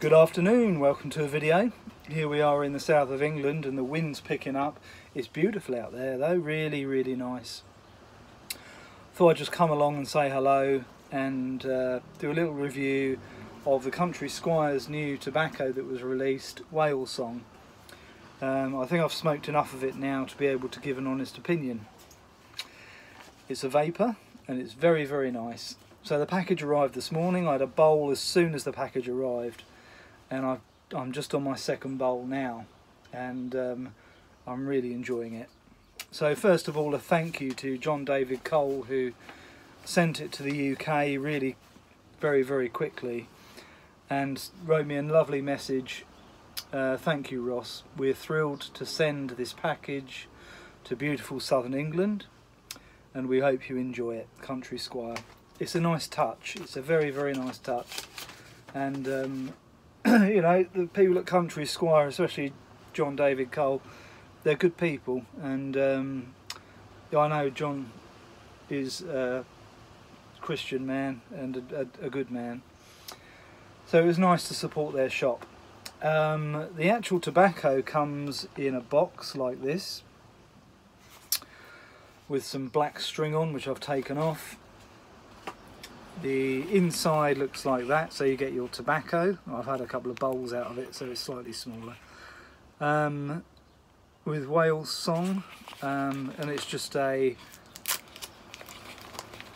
Good afternoon, welcome to a video. Here we are in the south of England and the wind's picking up. It's beautiful out there though, really, really nice. Thought I'd just come along and say hello and uh, do a little review of the Country Squire's new tobacco that was released, Whale Song. Um, I think I've smoked enough of it now to be able to give an honest opinion. It's a VaPer and it's very, very nice. So the package arrived this morning. I had a bowl as soon as the package arrived and i am just on my second bowl now and um, I'm really enjoying it. So first of all a thank you to John David Cole who sent it to the UK really very very quickly and wrote me a lovely message. Uh, thank you Ross. We're thrilled to send this package to beautiful southern England and we hope you enjoy it, Country Squire. It's a nice touch, it's a very very nice touch and um, you know, the people at Country Squire, especially John David Cole, they're good people, and um, I know John is a Christian man and a, a, a, good man. So it was nice to support their shop. Um, the actual tobacco comes in a box like this with some black string on which I've taken off the inside looks like that, so you get your tobacco. I've had a couple of bowls out of it, so it's slightly smaller. Um, with Whale Song, um, and it's just a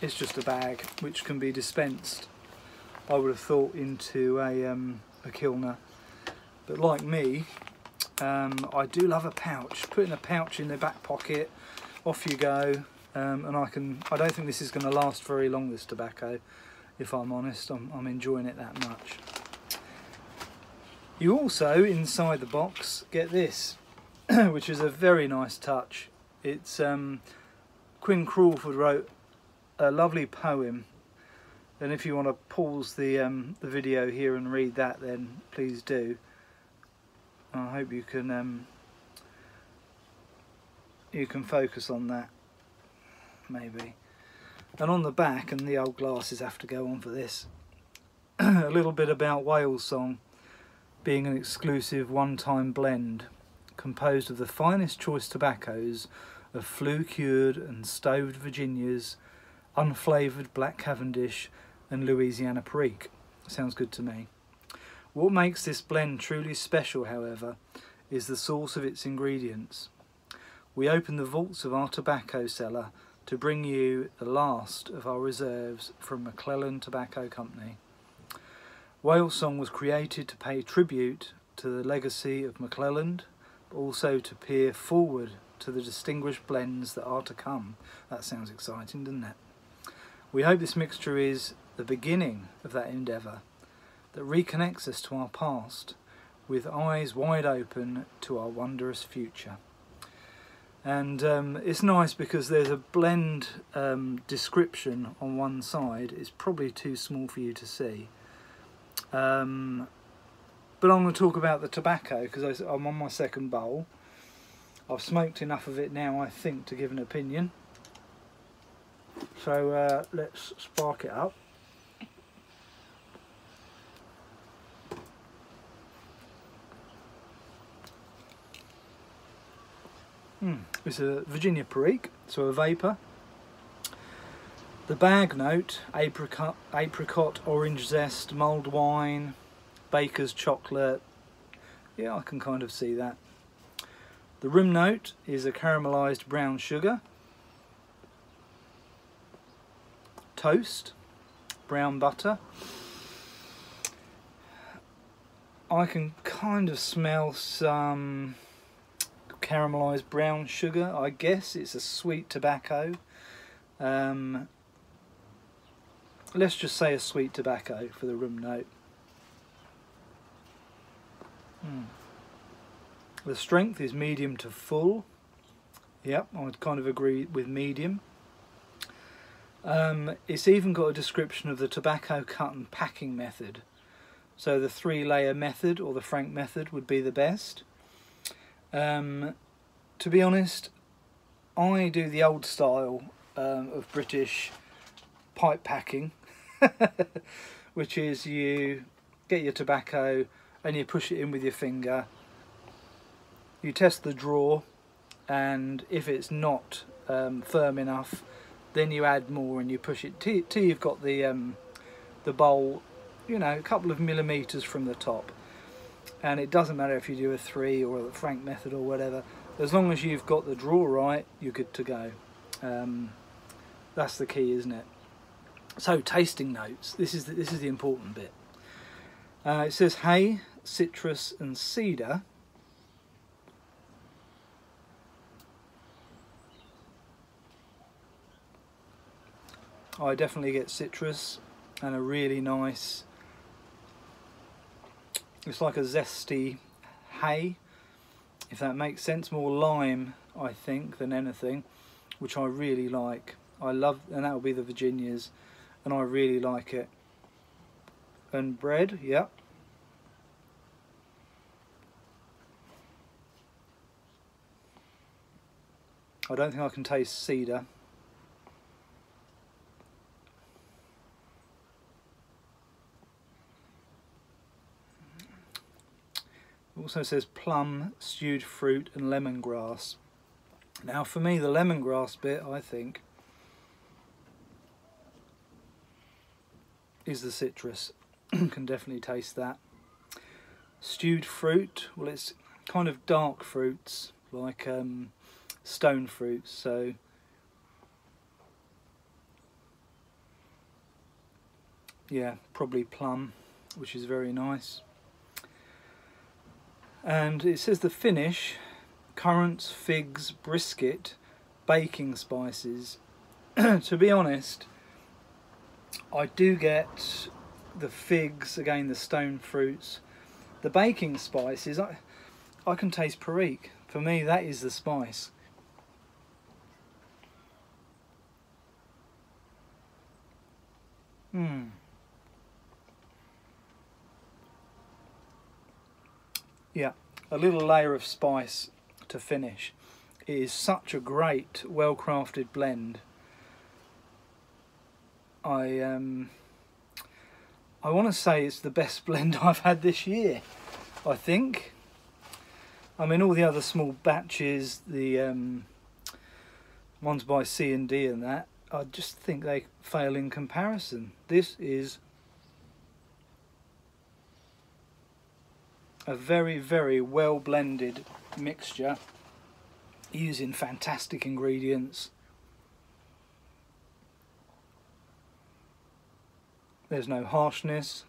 it's just a bag which can be dispensed. I would have thought into a um, a kilner, but like me, um, I do love a pouch. Putting a pouch in the back pocket, off you go um, and I can I don't think this is going to last very long this tobacco if I'm honest. I'm, I'm enjoying it that much. You also inside the box get this which is a very nice touch. It's um, Quinn Crawford wrote a lovely poem. And if you want to pause the um, the video here and read that then please do. I hope you can um, you can focus on that maybe. And on the back, and the old glasses have to go on for this, a little bit about Whale Song being an exclusive one-time blend composed of the finest choice tobaccos of flue cured and stoved Virginias, unflavoured black Cavendish and Louisiana Perique. Sounds good to me. What makes this blend truly special, however, is the source of its ingredients. We open the vaults of our tobacco cellar to bring you the last of our reserves from McClelland Tobacco Company. Whale Song was created to pay tribute to the legacy of McClelland, but also to peer forward to the distinguished blends that are to come. That sounds exciting, doesn't it? We hope this mixture is the beginning of that endeavour that reconnects us to our past with eyes wide open to our wondrous future and um, it's nice because there's a blend um, description on one side. It's probably too small for you to see. Um, but I'm going to talk about the tobacco because I'm on my second bowl. I've smoked enough of it now I think to give an opinion. So uh, let's spark it up Mm. It's a Virginia Perique, so a VaPer. The bag note, apricot, apricot, orange zest, mulled wine, baker's chocolate. Yeah, I can kind of see that. The room note is a caramelised brown sugar. Toast, brown butter. I can kind of smell some caramelized brown sugar I guess. It's a sweet tobacco. Um, let's just say a sweet tobacco for the room note. Mm. the strength is medium to full. Yep I would kind of agree with medium. Um, it's even got a description of the tobacco cut and packing method. So the three layer method or the frank method would be the best. Um, to be honest, I do the old style um, of British pipe packing, which is you get your tobacco and you push it in with your finger. You test the draw and if it's not um, firm enough then you add more and you push it till, till you've got the um, the bowl you know a couple of millimeters from the top and it doesn't matter if you do a three or a Frank method or whatever as long as you've got the draw right you're good to go. Um, that's the key isn't it? So tasting notes. This is the, this is the important bit. Uh, it says hay citrus and cedar. I definitely get citrus and a really nice it's like a zesty hay if that makes sense more lime I think than anything which I really like. I love and that will be the Virginias and I really like it. And bread yep I don't think I can taste cedar also says plum, stewed fruit and lemongrass. Now for me the lemongrass bit I think is the citrus. Can definitely taste that. Stewed fruit, well it's kind of dark fruits like um, stone fruits so yeah probably plum which is very nice and it says the finish currants figs brisket baking spices. To be honest I do get the figs again the stone fruits the baking spices. I, I can taste perique. For me that is the spice. Hmm Yeah, a little layer of spice to finish. It is such a great, well-crafted blend. I um, I want to say it's the best blend I've had this year. I think. I mean, all the other small batches, the um, ones by C and D and that, I just think they fail in comparison. This is a very, very well blended mixture using fantastic ingredients. There's no harshness.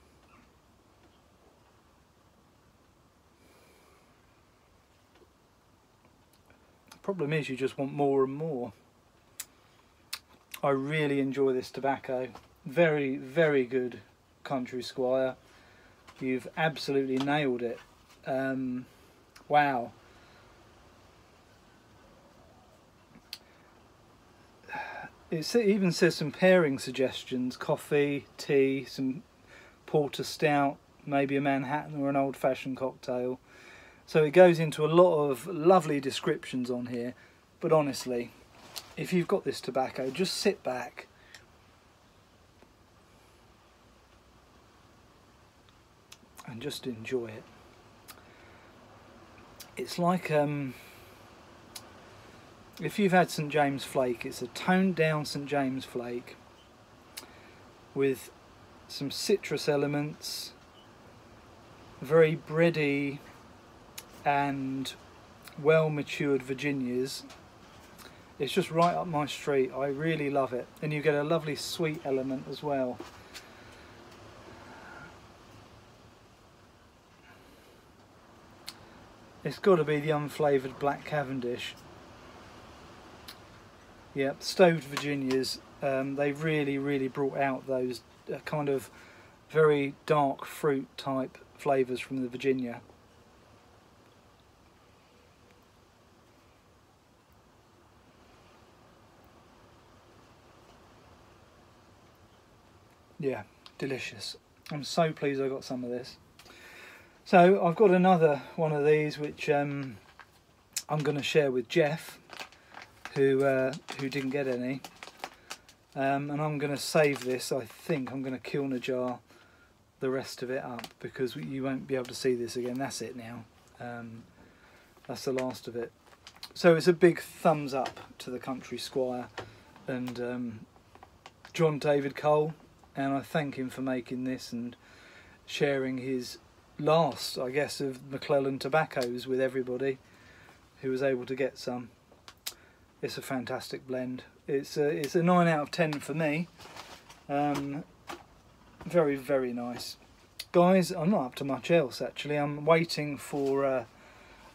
The problem is you just want more and more. I really enjoy this tobacco. Very, very good Country Squire. You've absolutely nailed it. Um, wow. It even says some pairing suggestions, coffee, tea, some porter stout, maybe a Manhattan or an old-fashioned cocktail. So it goes into a lot of lovely descriptions on here. But honestly, if you've got this tobacco, just sit back, and just enjoy it. It's like um, if you've had St James Flake, it's a toned down St James Flake with some citrus elements, very bready and well matured Virginias. It's just right up my street. I really love it. And you get a lovely sweet element as well. It's got to be the unflavoured Black Cavendish. Yeah, stoved Virginias, um, they really, really brought out those uh, kind of very dark fruit type flavours from the Virginia. Yeah, delicious. I'm so pleased I got some of this. So I've got another one of these which um, I'm going to share with Jeff, who uh, who didn't get any, um, and I'm going to save this. I think I'm going to Kilner jar the rest of it up because you won't be able to see this again. That's it now. Um, that's the last of it. So it's a big thumbs up to the Country Squire and um, John David Cole, and I thank him for making this and sharing his last, I guess, of McClelland tobaccos with everybody who was able to get some. It's a fantastic blend. It's a, it's a 9 out of 10 for me. Um, very, very nice. Guys, I'm not up to much else actually. I'm waiting for uh,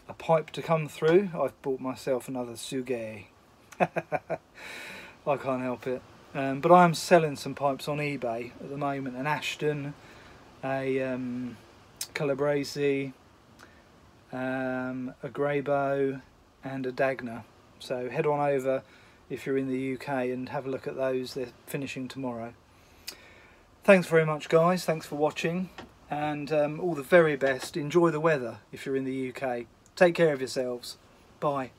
a pipe to come through. I've bought myself another Tsuge. I can't help it. Um, but I am selling some pipes on eBay at the moment. An Ashton, a um, Calabrese, um, a Greybow and a Dagna. So head on over if you're in the UK and have a look at those. They're finishing tomorrow. Thanks very much guys. Thanks for watching and um, all the very best. Enjoy the weather if you're in the UK. Take care of yourselves. Bye.